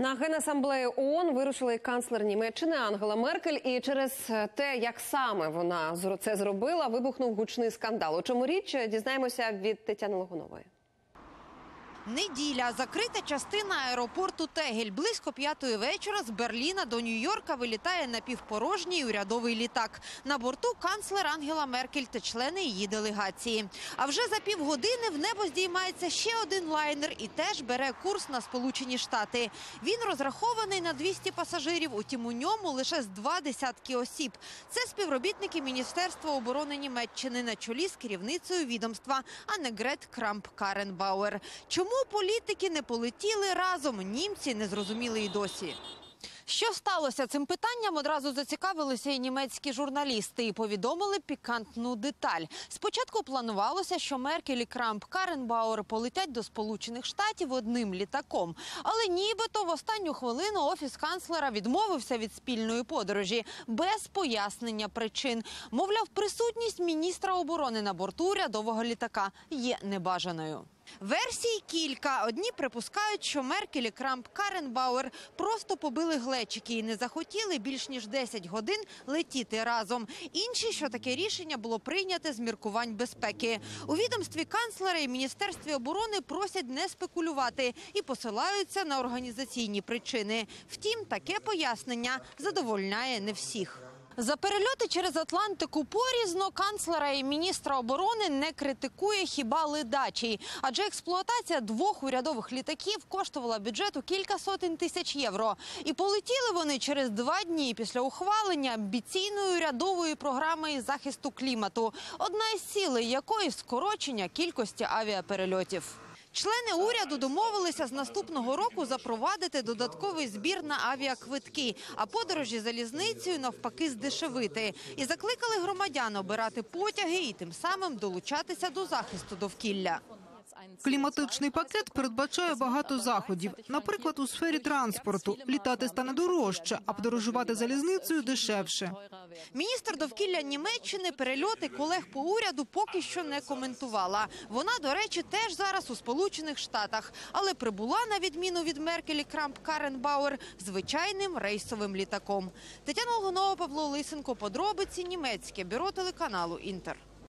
На генасамблею ООН вирушила і канцлер Німеччини Ангела Меркель. І через те, як саме вона це зробила, вибухнув гучний скандал. У чому річ дізнаємося від Тетяни Логунової. Неділя. Закрита частина аеропорту Тегель. Близько п'ятої вечора з Берліна до Нью-Йорка вилітає напівпорожній урядовий літак. На борту канцлер Ангела Меркель та члени її делегації. А вже за півгодини в небо здіймається ще один лайнер і теж бере курс на Сполучені Штати. Він розрахований на 200 пасажирів, утім у ньому лише з два десятки осіб. Це співробітники Міністерства оборони Німеччини на чолі з керівницею відомства Аннегрет Крамп Каренбауер. Чому політики не полетіли разом? Німці не зрозуміли і досі. Що сталося цим питанням? Одразу зацікавилися і німецькі журналісти і повідомили пікантну деталь. Спочатку планувалося, що Меркель і Крамп Каренбауер полетять до Сполучених Штатів одним літаком. Але нібито в останню хвилину офіс канцлера відмовився від спільної подорожі без пояснення причин. Мовляв, присутність міністра оборони на борту урядового літака є небажаною. Версій кілька. Одні припускають, що Меркель і Крамп Каренбауер просто побили глечики і не захотіли більш ніж 10 годин летіти разом. Інші, що таке рішення було прийняте з міркувань безпеки. У відомстві канцлера і міністерстві оборони просять не спекулювати і посилаються на організаційні причини. Втім, таке пояснення задовольняє не всіх. За перельоти через Атлантику порізно канцлера і міністра оборони не критикує хіба ледачий, адже експлуатація двох урядових літаків коштувала бюджету кілька сотень тисяч євро. І полетіли вони через два дні після ухвалення амбіційної урядової програми захисту клімату, одна із цілей якої скорочення кількості авіаперельотів. Члени уряду домовилися з наступного року запровадити додатковий збір на авіаквитки, а подорожі залізницею навпаки здешевити. І закликали громадян обирати потяги і тим самим долучатися до захисту довкілля. Кліматичний пакет передбачає багато заходів. Наприклад, у сфері транспорту літати стане дорожче, а подорожувати залізницею дешевше. Міністр довкілля Німеччини перельоти колег по уряду поки що не коментувала. Вона, до речі, теж зараз у Сполучених Штатах, але прибула на відміну від Меркель і Крамп Каренбауер звичайним рейсовим літаком. Тетяна Логунова, Павло Лисенко. Подробиці німецьке бюро телеканалу Інтер.